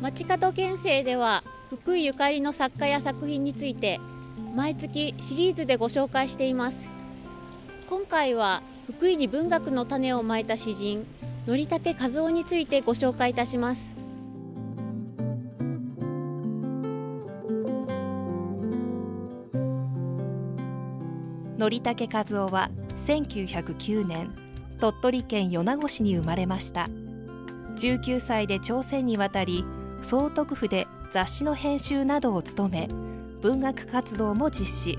街角県政では福井ゆかりの作家や作品について毎月シリーズでご紹介しています。今回は福井に文学の種をまいた詩人のりたけ和夫についてご紹介いたします。のりたけ和夫は1909年鳥取県米子市に生まれました。19歳で朝鮮に渡り総督府で雑誌の編集などを務め文学活動も実施。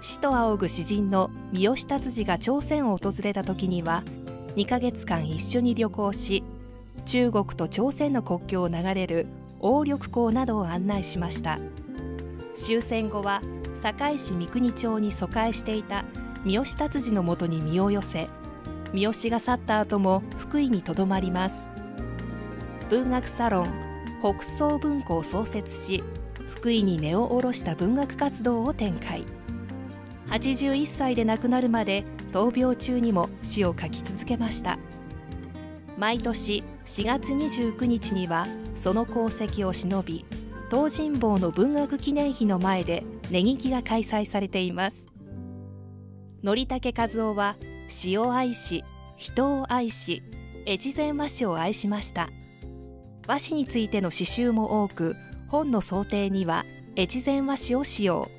死と仰ぐ詩人の三好達治が朝鮮を訪れた時には2ヶ月間一緒に旅行し中国と朝鮮の国境を流れる鴨緑港などを案内しました。終戦後は堺市三国町に疎開していた三好達治のもとに身を寄せ三好が去った後も福井にとどまります。文学サロン北総文庫を創設し福井に根を下ろした文学活動を展開。81歳で亡くなるまで闘病中にも詩を書き続けました。毎年4月29日にはその功績を偲び東尋坊の文学記念碑の前で根木が開催されています。のりたけ和夫は詩を愛し人を愛し越前和紙を愛しました。和紙についての詩集も多く本の想定には越前和紙を使用。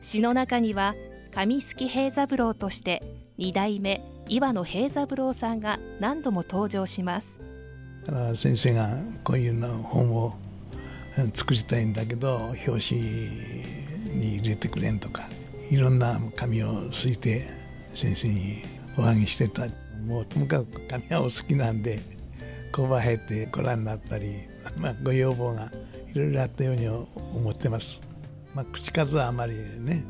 詩の中には上杉平三郎として2代目岩野平三郎さんが何度も登場します。先生がこういうの本を作りたいんだけど表紙に入れてくれんとかいろんな紙をすいて先生におはぎしてた。もうともかく紙はお好きなんで工場入ってご覧になったり、まあ、ご要望がいろいろあったように思ってます。まあ、口数はあまりね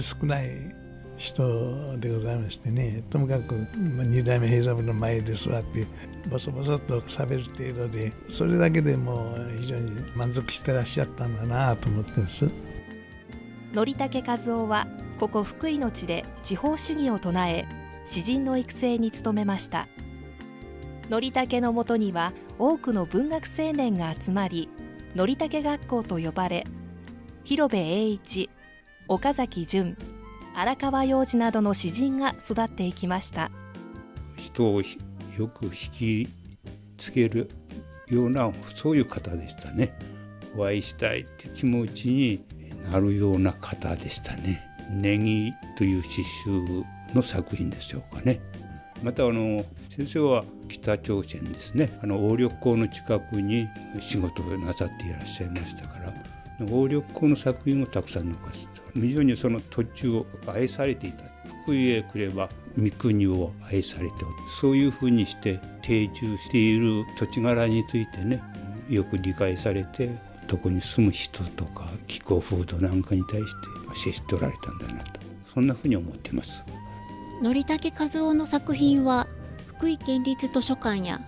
少ない人でございましてねともかく、まあ、2代目平三郎の前で座ってボソボソと喋る程度でそれだけでも非常に満足してらっしゃったんだなと思ってんですのりたけ和夫はここ福井の地で地方主義を唱え詩人の育成に努めましたのりたけのもとには多くの文学青年が集まりのりたけ学校と呼ばれ広部栄一岡崎淳荒川洋二などの詩人が育っていきました。人をよく引きつけるようなそういう方でしたね。お会いしたいって気持ちになるような方でしたね。ネギという詩集の作品でしょうかね。またあの先生は北朝鮮ですね。あの鴨緑港の近くに仕事をなさっていらっしゃいましたから鴨緑港の作品をたくさん残す。非常にその土地を愛されていた。福井へ来れば三国を愛されておるそういうふうにして定住している土地柄についてねよく理解されてこに住む人とか気候風土なんかに対して接しておられたんだなと。そんなふうに思っています。則武和夫の作品は福井県立図書館や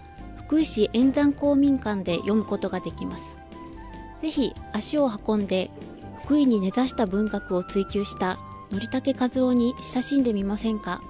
福井市円山公民館で読むことができます。ぜひ足を運んで福井に根ざした文学を追求した則武和夫に親しんでみませんか？